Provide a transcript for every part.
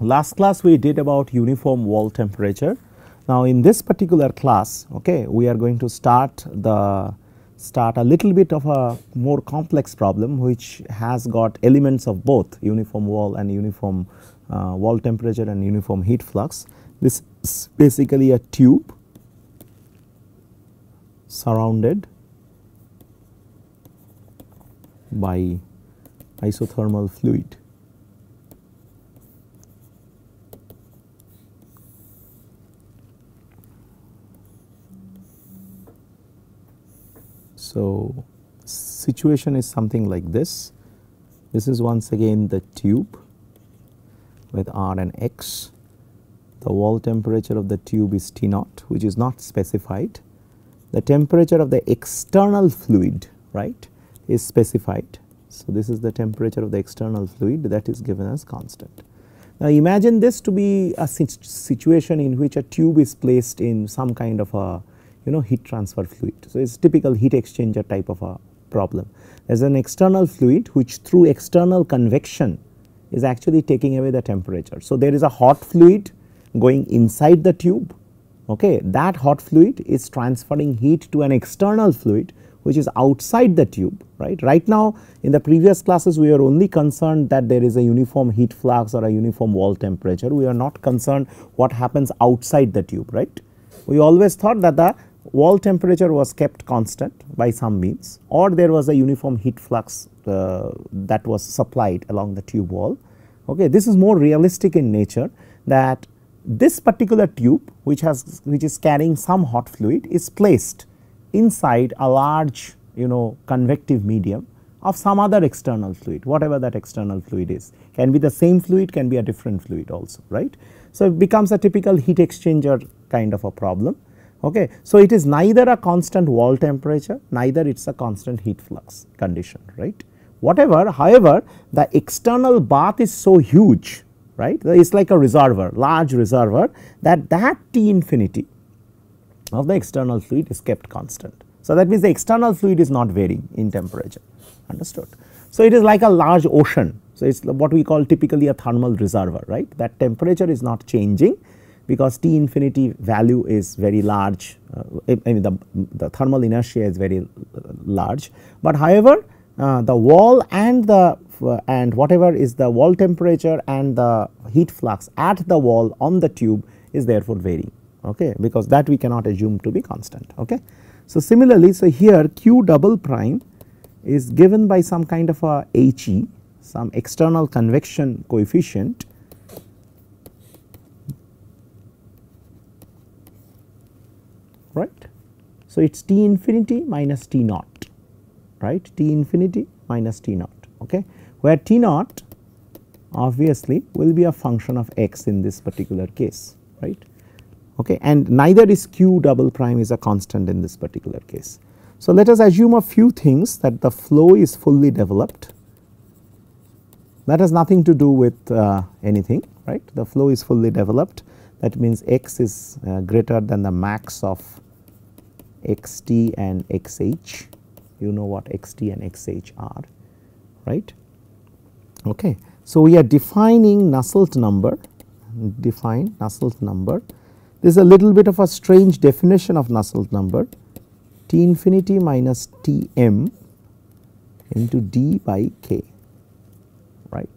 last class we did about uniform wall temperature. Now, in this particular class okay, we are going to start the start a little bit of a more complex problem which has got elements of both uniform wall and uniform uh, wall temperature and uniform heat flux. This is basically a tube surrounded by isothermal fluid. So, situation is something like this. This is once again the tube with R and X. The wall temperature of the tube is T naught which is not specified. The temperature of the external fluid right is specified. So, this is the temperature of the external fluid that is given as constant. Now, imagine this to be a situation in which a tube is placed in some kind of a you know heat transfer fluid. So, it is typical heat exchanger type of a problem. There is an external fluid which through external convection is actually taking away the temperature. So, there is a hot fluid going inside the tube okay. that hot fluid is transferring heat to an external fluid which is outside the tube right. Right now in the previous classes we are only concerned that there is a uniform heat flux or a uniform wall temperature we are not concerned what happens outside the tube right. We always thought that the wall temperature was kept constant by some means or there was a uniform heat flux uh, that was supplied along the tube wall. Okay. This is more realistic in nature that this particular tube which has which is carrying some hot fluid is placed inside a large you know convective medium of some other external fluid whatever that external fluid is can be the same fluid can be a different fluid also right. So, it becomes a typical heat exchanger kind of a problem Okay. So, it is neither a constant wall temperature, neither it is a constant heat flux condition, right. Whatever, however, the external bath is so huge, right, it is like a reservoir, large reservoir that that T infinity of the external fluid is kept constant. So, that means the external fluid is not varying in temperature, understood. So, it is like a large ocean. So, it is what we call typically a thermal reservoir, right, that temperature is not changing because T infinity value is very large, uh, I mean the, the thermal inertia is very large. But however, uh, the wall and the uh, and whatever is the wall temperature and the heat flux at the wall on the tube is therefore varying okay, because that we cannot assume to be constant. Okay. So, similarly, so here q double prime is given by some kind of a HE some external convection coefficient right. So, it is T infinity minus T naught right? T infinity minus T naught okay? Where T naught obviously will be a function of x in this particular case right? Okay and neither is q double prime is a constant in this particular case. So, let us assume a few things that the flow is fully developed. That has nothing to do with uh, anything right? The flow is fully developed. That means x is uh, greater than the max of xt and xh you know what xt and xh are right. Okay. So, we are defining Nusselt number define Nusselt number this is a little bit of a strange definition of Nusselt number T infinity minus T m into d by k right.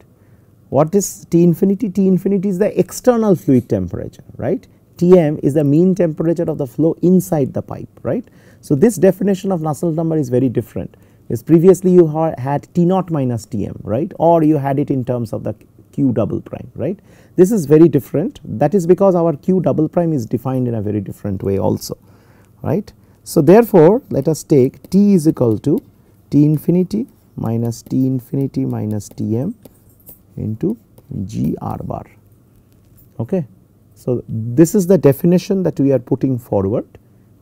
What is T infinity? T infinity is the external fluid temperature right Tm is the mean temperature of the flow inside the pipe right. So, this definition of Nusselt number is very different because previously you had T naught minus Tm right or you had it in terms of the Q double prime right. This is very different that is because our Q double prime is defined in a very different way also right. So, therefore, let us take T is equal to T infinity minus T infinity minus Tm into G r bar okay. So, this is the definition that we are putting forward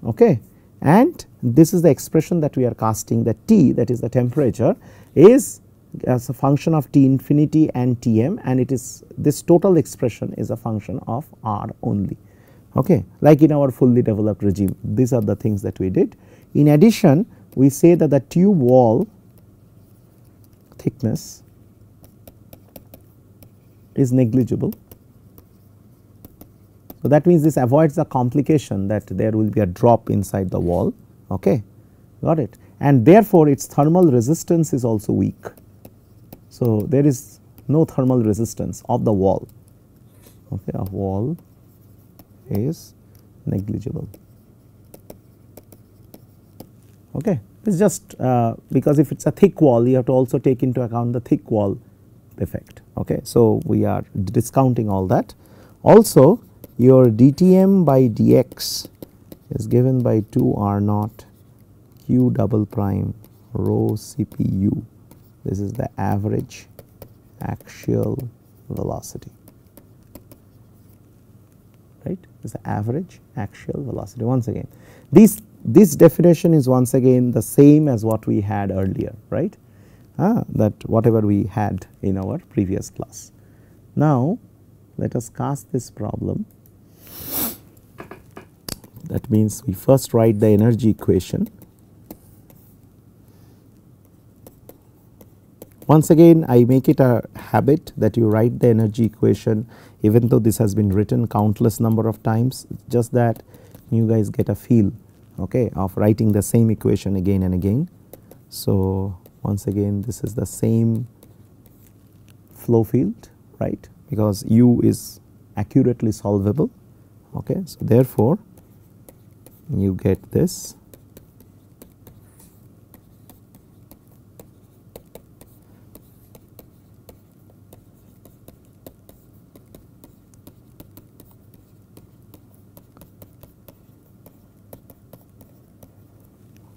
okay and this is the expression that we are casting that T that is the temperature is as a function of T infinity and Tm and it is this total expression is a function of R only okay like in our fully developed regime these are the things that we did. In addition we say that the tube wall thickness is negligible So, that means this avoids the complication that there will be a drop inside the wall. Okay got it. And therefore, its thermal resistance is also weak. So, there is no thermal resistance of the wall. Okay a wall is negligible. Okay it is just uh, because if it is a thick wall you have to also take into account the thick wall effect. Okay so we are discounting all that. Also your dTm by dx is given by 2 r naught q double prime rho cpu this is the average axial velocity. Right? Is the average axial velocity. Once again this this definition is once again the same as what we had earlier right? Ah, that whatever we had in our previous class. Now, let us cast this problem that means we first write the energy equation Once again I make it a habit that you write the energy equation even though this has been written countless number of times just that you guys get a feel okay, of writing the same equation again and again. So, once again this is the same flow field right because u is accurately solvable okay. So, therefore, you get this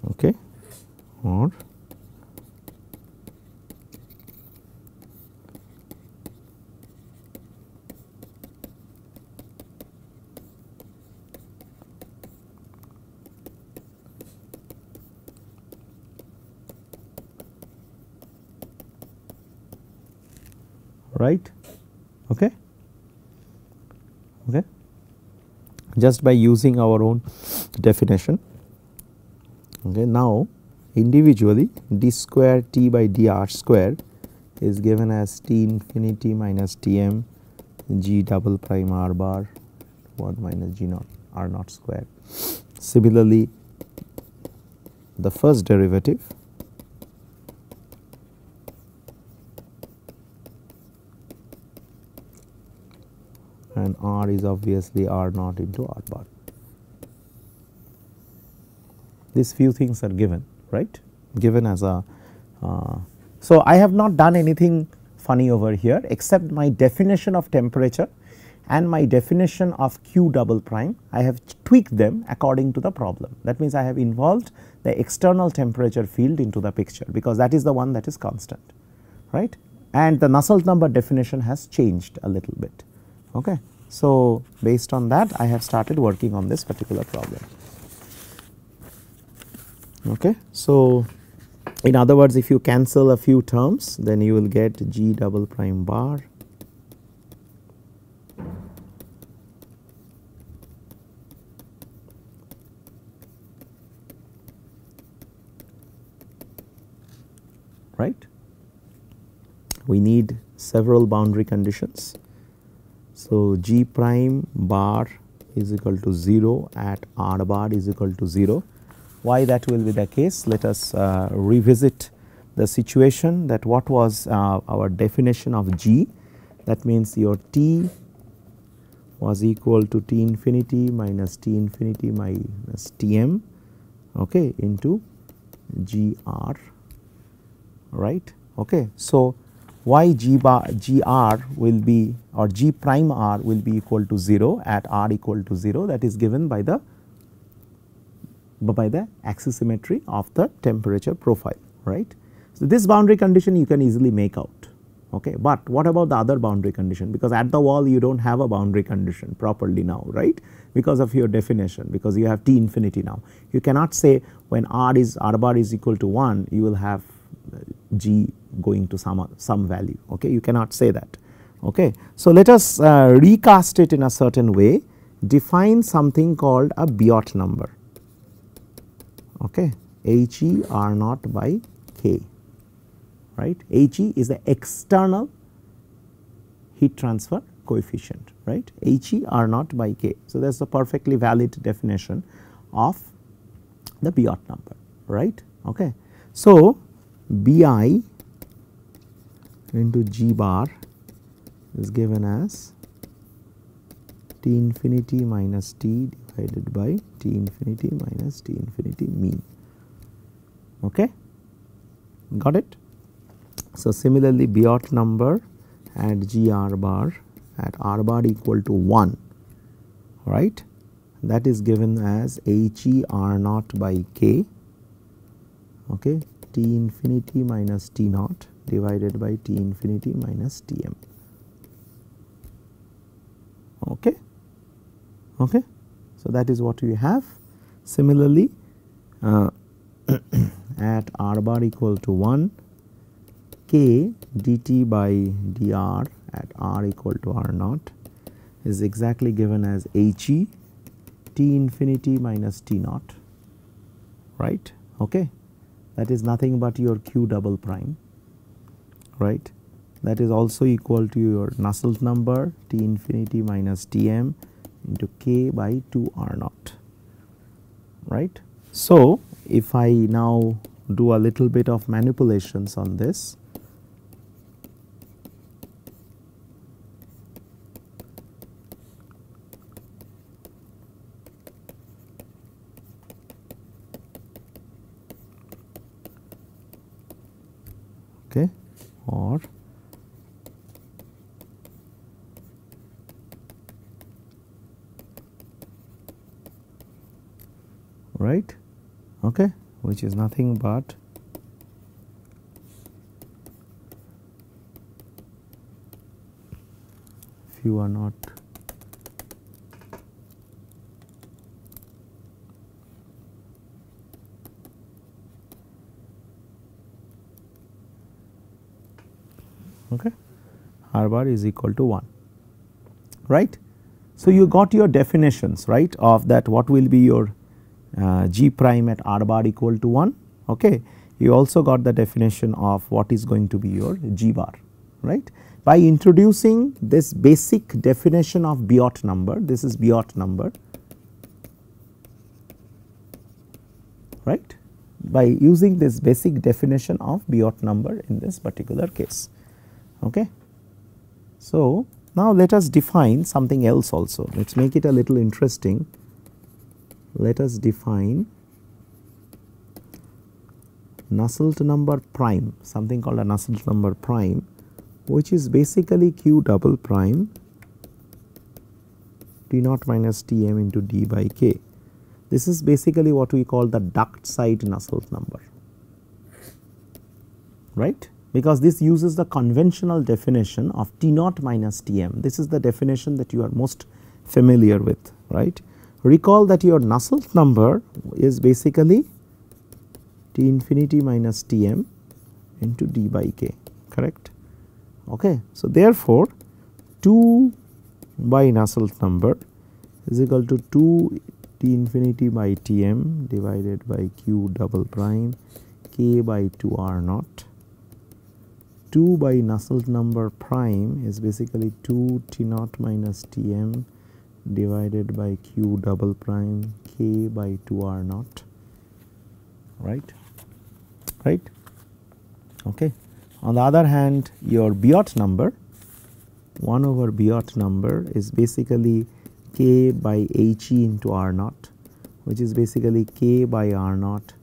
okay or right okay okay just by using our own definition Okay. Now, individually d square t by dr square is given as t infinity minus Tm g double prime r bar 1 minus g naught r naught square. Similarly, the first derivative and r is obviously r naught into r bar these few things are given right given as a. Uh, so, I have not done anything funny over here except my definition of temperature and my definition of q double prime I have tweaked them according to the problem. That means, I have involved the external temperature field into the picture because that is the one that is constant right and the Nusselt number definition has changed a little bit. Okay. So, based on that I have started working on this particular problem. Okay. So, in other words if you cancel a few terms then you will get G double prime bar right. We need several boundary conditions. So, G prime bar is equal to 0 at R bar is equal to 0 why that will be the case? Let us uh, revisit the situation that what was uh, our definition of G that means your T was equal to T infinity minus T infinity minus Tm okay, into GR right. Okay. So, why G bar GR will be or G prime R will be equal to 0 at R equal to 0 that is given by the by the axisymmetry of the temperature profile right. So, this boundary condition you can easily make out okay, but what about the other boundary condition because at the wall you do not have a boundary condition properly now right because of your definition because you have T infinity now. You cannot say when R is R bar is equal to 1 you will have G going to some some value okay you cannot say that okay. So, let us uh, recast it in a certain way define something called a Biot number okay H E R naught by K right H E is the external heat transfer coefficient right H e r naught by k. So, that is a perfectly valid definition of the Biot number right. Okay. So, B i into g bar is given as T infinity minus T divided by T infinity minus T infinity mean. Okay. Got it? So, similarly Biot number at G r bar at r bar equal to 1 right that is given as H e r naught by k okay, T infinity minus T naught divided by T infinity minus T m. Okay. Okay. So, that is what we have. Similarly, uh, at r bar equal to 1 k dt by dr at r equal to r naught is exactly given as h e t infinity minus t naught right okay that is nothing but your q double prime right that is also equal to your Nusselt number t infinity minus t m into k by 2 r naught right. So, if I now do a little bit of manipulations on this okay or right okay which is nothing but if you are not okay r bar is equal to 1 right. So, you got your definitions right of that what will be your uh, g prime at r bar equal to 1 okay. You also got the definition of what is going to be your g bar right. By introducing this basic definition of Biot number this is Biot number right by using this basic definition of Biot number in this particular case. Okay. So, now let us define something else also. Let us make it a little interesting. Let us define Nusselt number prime something called a Nusselt number prime which is basically q double prime T naught minus T m into d by k. This is basically what we call the duct side Nusselt number. Right because this uses the conventional definition of T naught minus T m. This is the definition that you are most familiar with right. Recall that your Nusselt number is basically T infinity minus T m into d by k correct. Okay. So, therefore, 2 by Nusselt number is equal to 2 T infinity by T m divided by q double prime k by 2 r naught 2 by Nusselt number prime is basically 2 T naught minus T m divided by q double prime k by 2 r naught. Right? Right? Okay. On the other hand your Biot number 1 over Biot number is basically k by h e into r naught which is basically k by r naught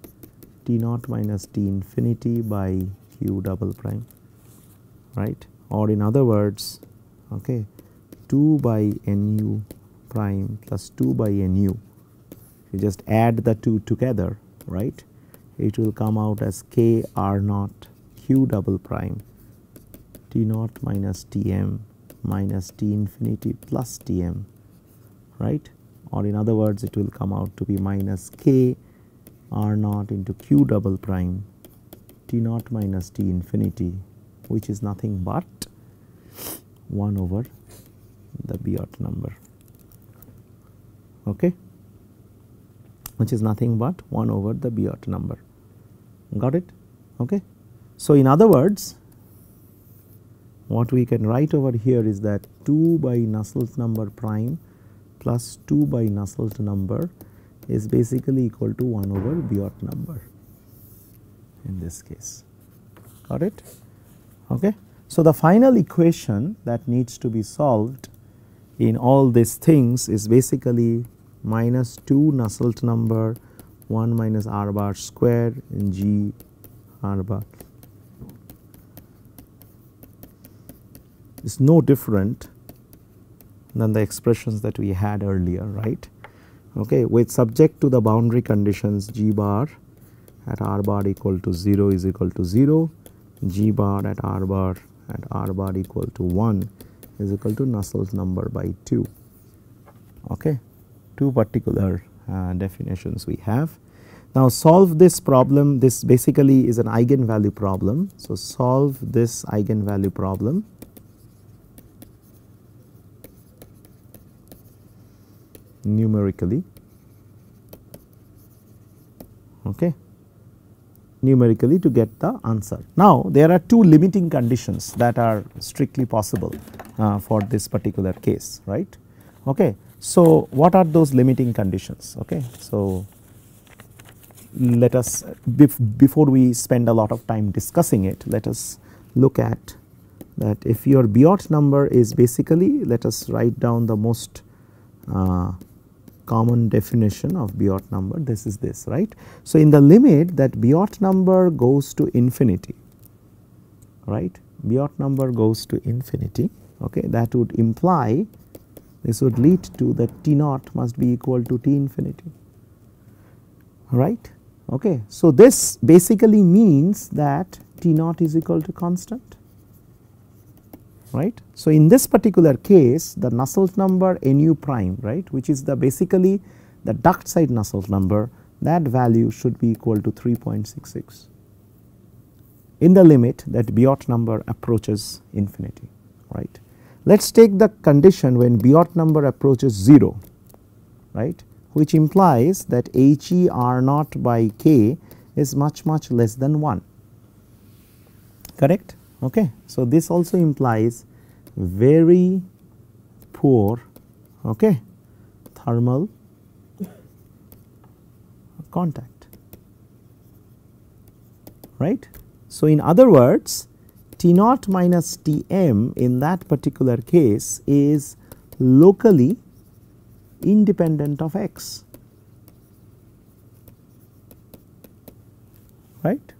t naught minus t infinity by q double prime right? Or in other words okay 2 by nu prime plus 2 by nu you just add the two together right? It will come out as k r naught q double prime. T naught minus t m minus t infinity plus t m right? Or in other words it will come out to be minus k r naught into q double prime t naught minus t infinity which is nothing but 1 over the Biot number okay, which is nothing but 1 over the Biot number. Got it? Okay. So, in other words, what we can write over here is that 2 by Nusselt number prime plus 2 by Nusselt number is basically equal to 1 over Biot number in this case. Got it? Okay. So, the final equation that needs to be solved in all these things is basically minus 2 Nusselt number 1 minus r bar square in g r bar. Is no different than the expressions that we had earlier right? Okay? With subject to the boundary conditions g bar at r bar equal to 0 is equal to 0 g bar at r bar at r bar equal to 1 is equal to Nusselt number by 2 okay two particular uh, definitions we have. Now solve this problem. This basically is an eigenvalue problem. So solve this eigenvalue problem. Numerically. Okay numerically to get the answer. Now, there are two limiting conditions that are strictly possible uh, for this particular case right. Okay. So, what are those limiting conditions okay. So, let us bef before we spend a lot of time discussing it let us look at that if your Biot number is basically let us write down the most uh, common definition of Biot number this is this right. So, in the limit that Biot number goes to infinity right Biot number goes to infinity okay that would imply this would lead to that T naught must be equal to T infinity right. Okay. So, this basically means that T naught is equal to constant right. So, in this particular case the Nusselt number nu prime right which is the basically the duct side Nusselt number that value should be equal to 3.66 in the limit that Biot number approaches infinity right. Let us take the condition when Biot number approaches 0 right which implies that H e r naught by k is much much less than 1 correct Okay. So, this also implies very poor okay, thermal contact right. So, in other words T naught minus T m in that particular case is locally independent of x right.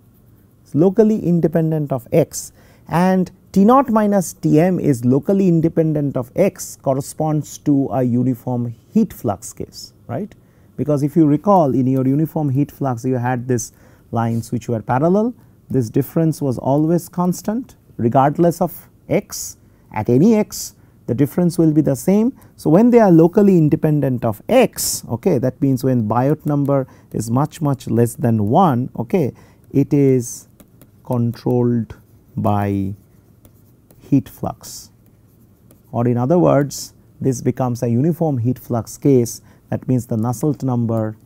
It's locally independent of x and T naught minus T m is locally independent of x corresponds to a uniform heat flux case right. Because if you recall in your uniform heat flux you had this lines which were parallel this difference was always constant regardless of x at any x the difference will be the same. So, when they are locally independent of x okay that means when Biot number is much much less than 1 okay it is controlled by heat flux. Or in other words this becomes a uniform heat flux case. That means the Nusselt number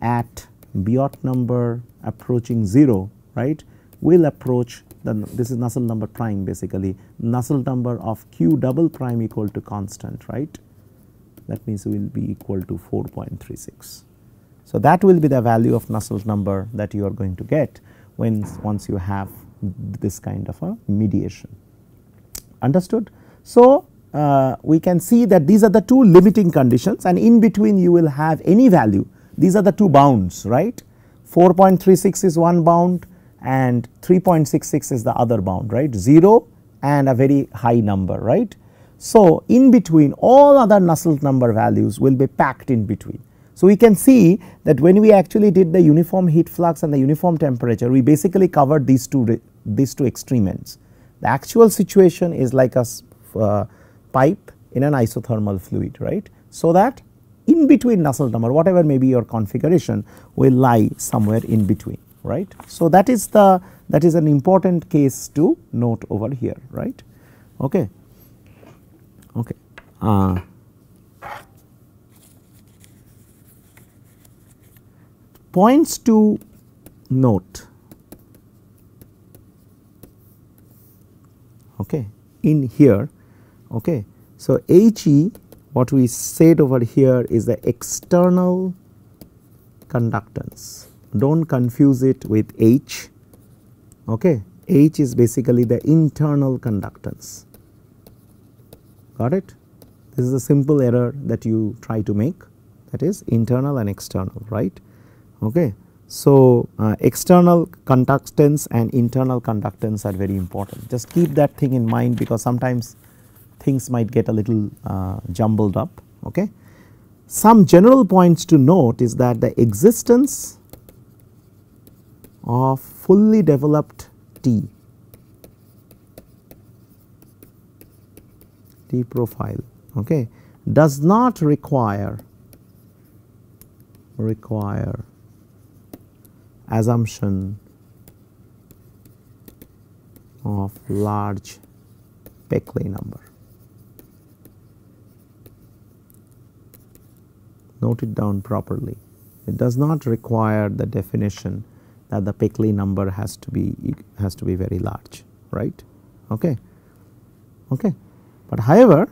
at Biot number approaching 0 right will approach the this is Nusselt number prime basically. Nusselt number of q double prime equal to constant right? That means will be equal to 4.36. So, that will be the value of Nusselt number that you are going to get when once you have this kind of a mediation understood. So, uh, we can see that these are the two limiting conditions and in between you will have any value these are the two bounds right 4.36 is one bound and 3.66 is the other bound right 0 and a very high number right. So, in between all other Nusselt number values will be packed in between. So, we can see that when we actually did the uniform heat flux and the uniform temperature we basically covered these two these two extreme ends. The actual situation is like a uh, pipe in an isothermal fluid right. So, that in between Nusselt number whatever may be your configuration will lie somewhere in between right. So, that is the that is an important case to note over here right. Okay. Okay. Uh, points to note okay, in here. Okay. So, He what we said over here is the external conductance. Do not confuse it with H. Okay. H is basically the internal conductance. Got it? This is a simple error that you try to make that is internal and external, right? Okay. So, uh, external conductance and internal conductance are very important. Just keep that thing in mind because sometimes things might get a little uh, jumbled up. Okay. Some general points to note is that the existence of fully developed T, T profile okay, does not require require assumption of large Péclet number. Note it down properly. It does not require the definition that the Péclet number has to be has to be very large, right? Okay. Okay. But however,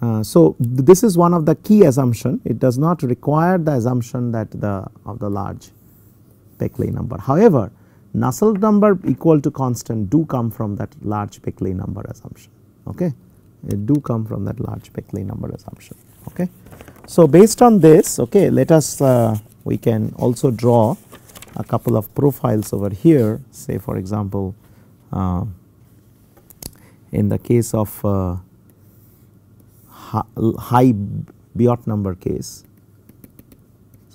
uh, so this is one of the key assumption. It does not require the assumption that the of the large Péclet number. However, Nusselt number equal to constant do come from that large Péclet number assumption. Okay, it do come from that large Péclet number assumption. Okay, so based on this, okay, let us uh, we can also draw a couple of profiles over here. Say for example, uh, in the case of uh, high Biot number case.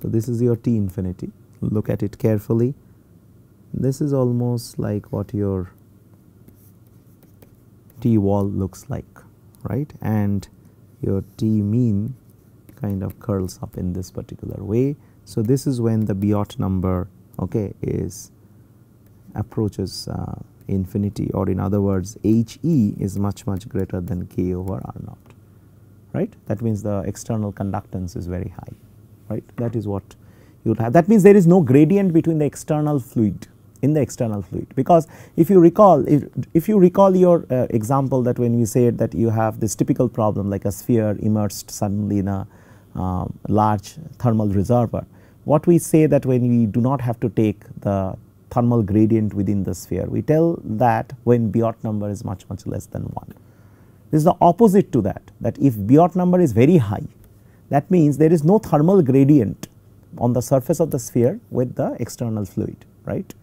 So, this is your T infinity look at it carefully. This is almost like what your T wall looks like right and your T mean kind of curls up in this particular way. So, this is when the Biot number okay, is approaches uh, infinity or in other words H e is much much greater than k over r naught right that means the external conductance is very high right that is what you would have. That means there is no gradient between the external fluid in the external fluid. Because if you recall if, if you recall your uh, example that when we said that you have this typical problem like a sphere immersed suddenly in a uh, large thermal reservoir what we say that when we do not have to take the thermal gradient within the sphere we tell that when Biot number is much much less than 1 this is the opposite to that, that if Biot number is very high, that means there is no thermal gradient on the surface of the sphere with the external fluid, right.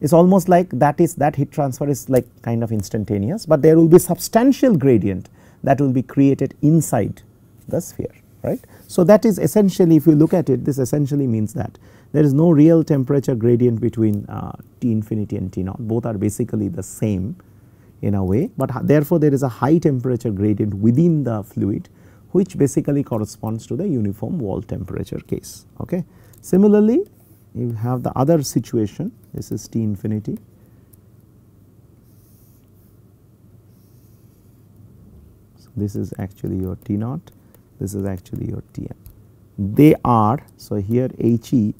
It is almost like that is that heat transfer is like kind of instantaneous, but there will be substantial gradient that will be created inside the sphere, right. So, that is essentially if you look at it this essentially means that there is no real temperature gradient between uh, T infinity and T naught both are basically the same in a way, but therefore, there is a high temperature gradient within the fluid which basically corresponds to the uniform wall temperature case. Okay. Similarly, you have the other situation this is T infinity. So, this is actually your T naught, this is actually your Tm. They are, so here He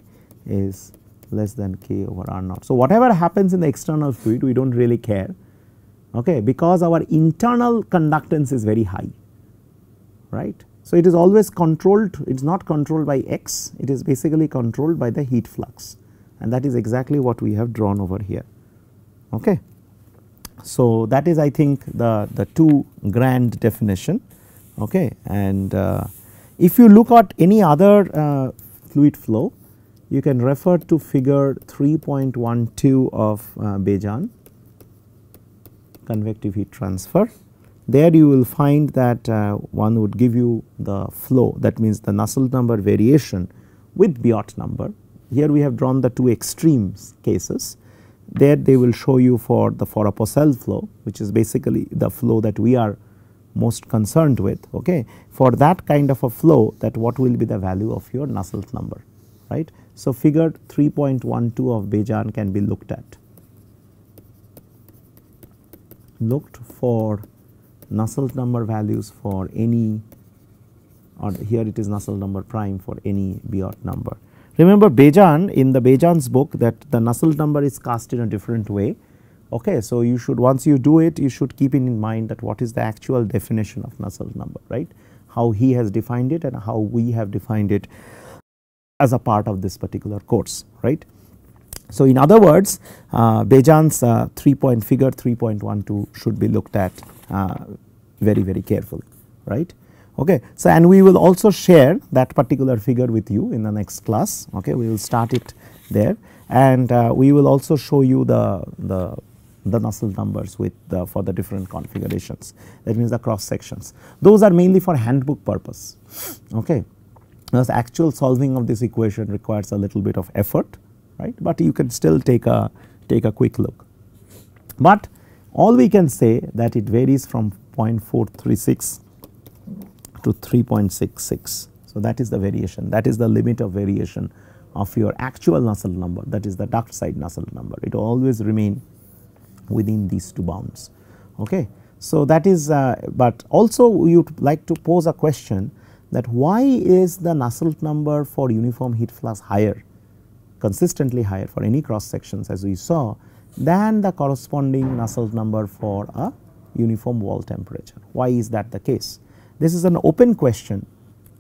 is less than K over R naught. So, whatever happens in the external fluid we do not really care okay, because our internal conductance is very high right. So, it is always controlled it is not controlled by x it is basically controlled by the heat flux and that is exactly what we have drawn over here. Okay. So, that is I think the, the two grand definition okay. and uh, if you look at any other uh, fluid flow you can refer to figure 3.12 of uh, Bejan convective heat transfer. There you will find that uh, one would give you the flow that means the Nusselt number variation with Biot number. Here we have drawn the two extremes cases. There they will show you for the for a Poiseuille flow which is basically the flow that we are most concerned with okay. For that kind of a flow that what will be the value of your Nusselt number right. So, figure 3.12 of Bejan can be looked at looked for Nusselt number values for any or here it is Nusselt number prime for any Biot number. Remember Bejan in the Bejan's book that the Nusselt number is cast in a different way Okay, so you should once you do it you should keep in mind that what is the actual definition of Nusselt number right how he has defined it and how we have defined it as a part of this particular course right. So, in other words uh, Bejan's uh, 3 point figure 3.12 should be looked at uh, very very carefully right. Okay. So, and we will also share that particular figure with you in the next class. Okay we will start it there. And uh, we will also show you the the the Nusselt numbers with the for the different configurations. That means the cross sections. Those are mainly for handbook purpose. Okay because actual solving of this equation requires a little bit of effort right? But you can still take a take a quick look. But all we can say that it varies from 0.436 to 3.66 so that is the variation. That is the limit of variation of your actual Nusselt number. That is the duct side Nusselt number. It always remain within these two bounds. Okay. So, that is uh, but also you would like to pose a question that why is the Nusselt number for uniform heat flux higher consistently higher for any cross sections as we saw than the corresponding Nusselt number for a uniform wall temperature. Why is that the case? This is an open question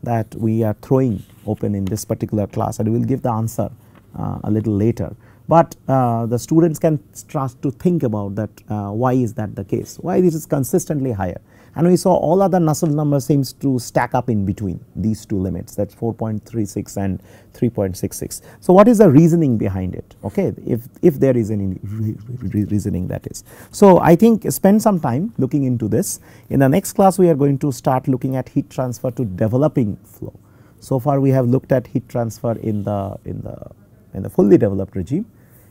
that we are throwing open in this particular class and we will give the answer uh, a little later but uh, the students can start to think about that uh, why is that the case, why this is consistently higher and we saw all other Nusselt numbers seems to stack up in between these two limits that is 4.36 and 3.66. So, what is the reasoning behind it okay if, if there is any re re reasoning that is. So, I think spend some time looking into this in the next class we are going to start looking at heat transfer to developing flow. So far we have looked at heat transfer in the in the in the fully developed regime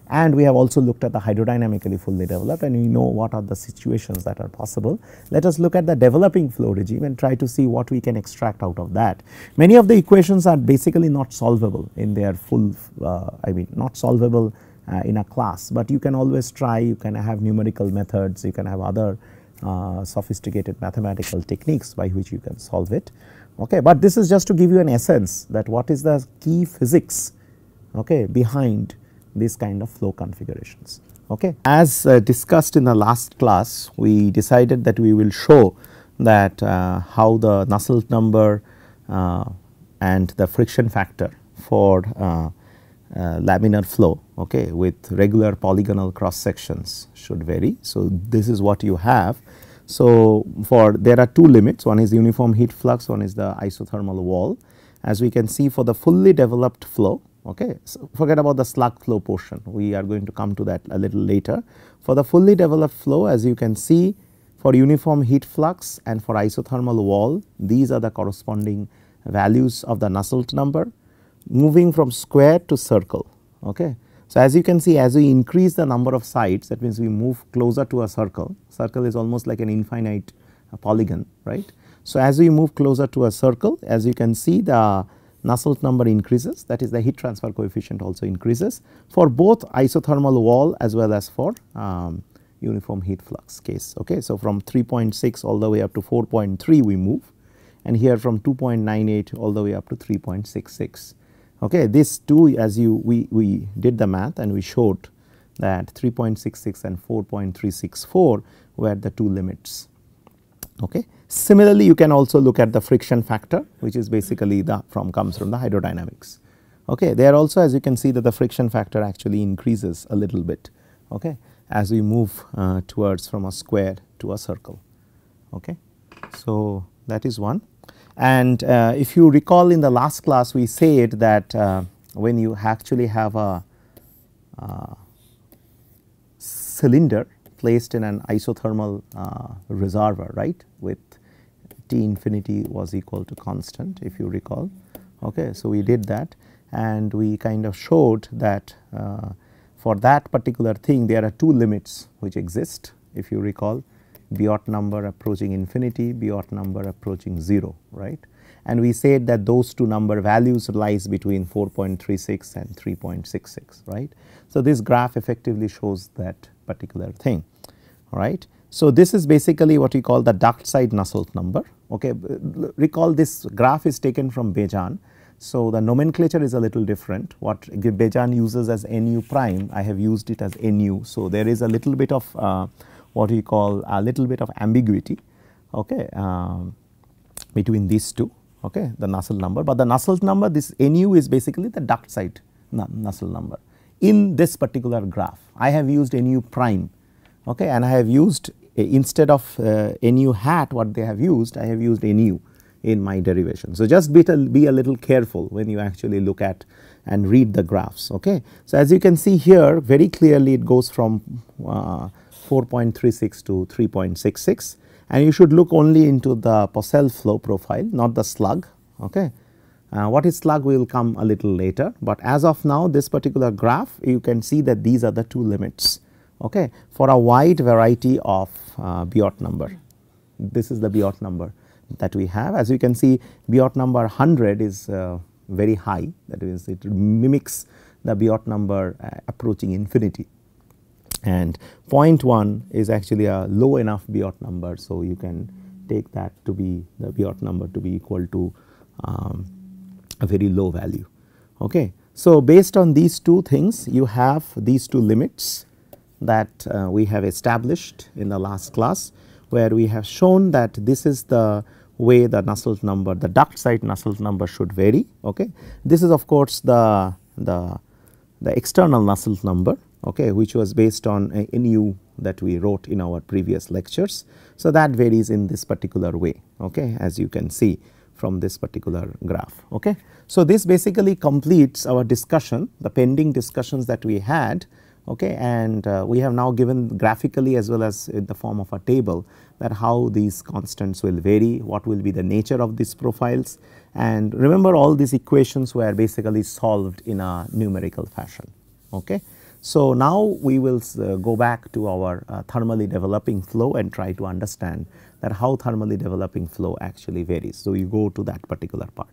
and we have also looked at the hydrodynamically fully developed and we know what are the situations that are possible. Let us look at the developing flow regime and try to see what we can extract out of that. Many of the equations are basically not solvable in their full uh, I mean not solvable uh, in a class, but you can always try you can have numerical methods you can have other uh, sophisticated mathematical techniques by which you can solve it. Okay, but this is just to give you an essence that what is the key physics okay, behind these kind of flow configurations. Okay. As uh, discussed in the last class, we decided that we will show that uh, how the Nusselt number uh, and the friction factor for uh, uh, laminar flow okay, with regular polygonal cross sections should vary. So, this is what you have. So, for there are two limits one is uniform heat flux one is the isothermal wall. As we can see for the fully developed flow Okay. So, forget about the slug flow portion, we are going to come to that a little later. For the fully developed flow as you can see for uniform heat flux and for isothermal wall, these are the corresponding values of the Nusselt number moving from square to circle. Okay. So, as you can see as we increase the number of sides that means we move closer to a circle, circle is almost like an infinite polygon right. So, as we move closer to a circle as you can see the Nusselt number increases that is the heat transfer coefficient also increases for both isothermal wall as well as for um, uniform heat flux case. Okay. So, from 3.6 all the way up to 4.3 we move and here from 2.98 all the way up to 3.66. Okay. This two as you we, we did the math and we showed that 3.66 and 4.364 were the two limits. Okay. Similarly, you can also look at the friction factor which is basically the from comes from the hydrodynamics. Okay. There also as you can see that the friction factor actually increases a little bit okay, as we move uh, towards from a square to a circle. Okay. So, that is one and uh, if you recall in the last class we said that uh, when you actually have a uh, cylinder placed in an isothermal uh, reservoir right with T infinity was equal to constant if you recall. Okay. So, we did that and we kind of showed that uh, for that particular thing there are two limits which exist if you recall Biot number approaching infinity, Biot number approaching 0 right. And we said that those two number values lies between 4.36 and 3.66 right. So, this graph effectively shows that particular thing right. So, this is basically what we call the duct side Nusselt number. Okay. Recall this graph is taken from Bejan. So, the nomenclature is a little different. What Bejan uses as NU prime, I have used it as NU. So, there is a little bit of uh, what we call a little bit of ambiguity okay, um, between these two, okay, the Nusselt number. But the Nusselt number, this NU is basically the duct side Nusselt number. In this particular graph, I have used NU prime, okay, and I have used instead of uh, NU hat, what they have used, I have used a NU in my derivation. So, just be, be a little careful when you actually look at and read the graphs. Okay. So, as you can see here very clearly it goes from uh, 4.36 to 3.66 and you should look only into the Poiseuille flow profile not the slug. Okay. Uh, what is slug will come a little later, but as of now this particular graph you can see that these are the two limits okay, for a wide variety of uh, Biot number. This is the Biot number that we have. As you can see Biot number 100 is uh, very high that is it mimics the Biot number uh, approaching infinity and 0.1 is actually a low enough Biot number. So, you can take that to be the Biot number to be equal to um, a very low value. Okay. So, based on these two things you have these two limits that uh, we have established in the last class where we have shown that this is the way the Nusselt number, the duct side Nusselt number should vary. Okay. This is of course, the, the, the external Nusselt number okay, which was based on a NU that we wrote in our previous lectures. So, that varies in this particular way okay, as you can see from this particular graph. Okay. So, this basically completes our discussion the pending discussions that we had okay, and uh, we have now given graphically as well as in the form of a table that how these constants will vary, what will be the nature of these profiles and remember all these equations were basically solved in a numerical fashion. Okay. So, now we will uh, go back to our uh, thermally developing flow and try to understand that how thermally developing flow actually varies. So, you go to that particular part.